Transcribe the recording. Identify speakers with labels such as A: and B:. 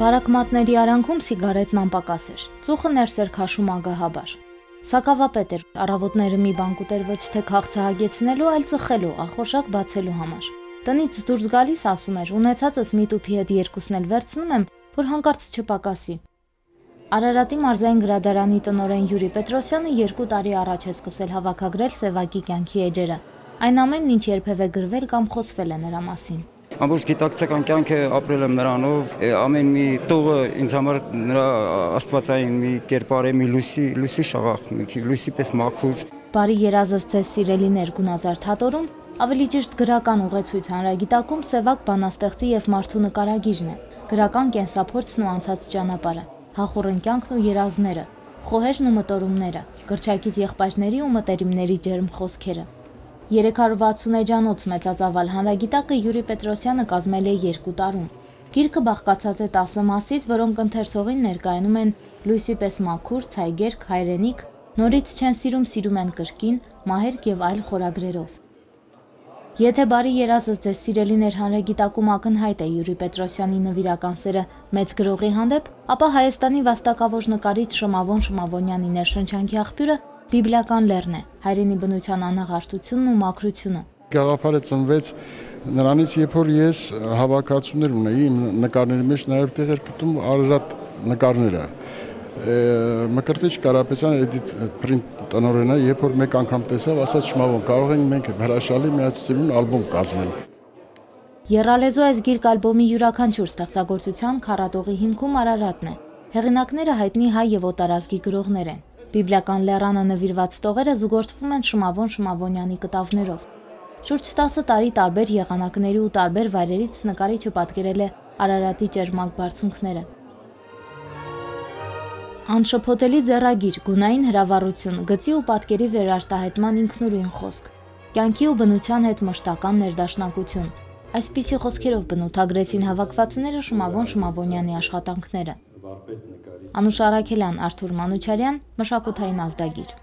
A: Բարակմատների արանքում սիգարետն անպակաս էր։ Ծուխը ներս էր քաշում ագահաբար։ Սակավապետ էր, առավոտները մի բան կուտեր ոչ թե քաղցը հագեցնելու, այլ ծխելու, ախորժակ բացելու համար։ Տնից դուրս գալիս ասում էր. «Ունեցածս մի տուփի հետ երկուսն էլ վերցնում եմ, որ հանկարծ չպակասի»։ Արարատի մարզային գրադարանի տնորեն Յուրի Պետրոսյանը 2 տարի առաջ է սկսել հավաքագրել Սևակի կյանքի էջերը։ Այն ամենն, ինչ երբևէ գրվել կամ խոսվել է նրա մասին։
B: ամբողջ գիտակցական կյանքը ապրել եմ նրանով, ամեն մի տողը ինձ համար նրա աստվածային մի կերպար է, մի լույսի, լույսի շաղախ, լույսի պես մաքուր։
A: Բարի երազս ձեզ սիրելիներ Գունազար Թատորում, ավելի ճիշտ գրական ուղեցույց հանրագիտակում Սևակ բանաստեղծի եւ մարդու նկարագիժն է։ Գրական կենսափորձն ու անցած ճանապարհը, հախուռն կյանքն ու երազները, խոհերն ու մտորումները, գրչակից եղբայրների ու մտերիմների ջերմ խոսքերը։ 360 էջանոց մեծածավալ հանրագիտակը Յուրի Պետրոսյանը կազմել է 2 տարում։ Գիրքը բաղկացած է 10 մասից, որոնք ընթերցողին ներկայանում են լույսի պես մաքուր, ցայգերք, հայրենիք, նորից չեն սիրում, սիրում են կրկին, մահերք եւ այլ խորագրերով։ Եթե բարի երազս ձեզ սիրելիներ հանրագիտակում ակնհայտ է Յուրի Պետրոսյանի նվիրական սերը մեծ գրողի հանդեպ, ապա Հայաստանի վաստակավոր նկարիչ Շմավոն Շմավոնյանի ներշնչանքի աղբյուրը բիբլիական լեռն է, հայրենի բնության անաղարտությունն ու մաքրությունը։
C: Գաղափարը ծնվեց նրանից, երբ որ ես հավաքածուներ ունեի, նկարների մեջ նաև տեղեր գտում Արարատ նկարները։ Մկրտիչ Կարապետյան Էդիթ Print տնօրենը, երբ որ մեկ անգամ տեսավ, ասաց Շմավոն, կարող ենք մենք հրաշալի միացցելուն ալբոմ կազմել։
A: Եռալեզու այս գիրք ալբոմի յուրաքանչյուր ստեղծագործության քարատողի հիմքում Արարատն է։ Հեղինակները հայտնի հայ եւ օտարազգի գրողներ են։ Բիբլիական լեռանը նվիրված տողերը զուգորդվում են Շմավոն Շմավոնյանի կտավներով։ Շուրջ 10 տարի տարբեր եղանակների ու տարբեր վայրերից նկարիչը պատկերել է Արարատի ճերմակ բարձունքները։ Անշփոթելի ձեռագիր, գունային հրավառություն, գծի ու պատկերի վերարտահայտման ինքնուրույն խոսք։ Կյանքի ու բնության հետ մշտական ներդաշնակություն։ Այսպիսի խոսքերով բնութագրեցին հավաքվածները Շմավոն Շմավոնյանի աշխատանքները։ Անուշ Արաքելյան, Արթուր Մանուչարյան, մշակութային ազդագիր։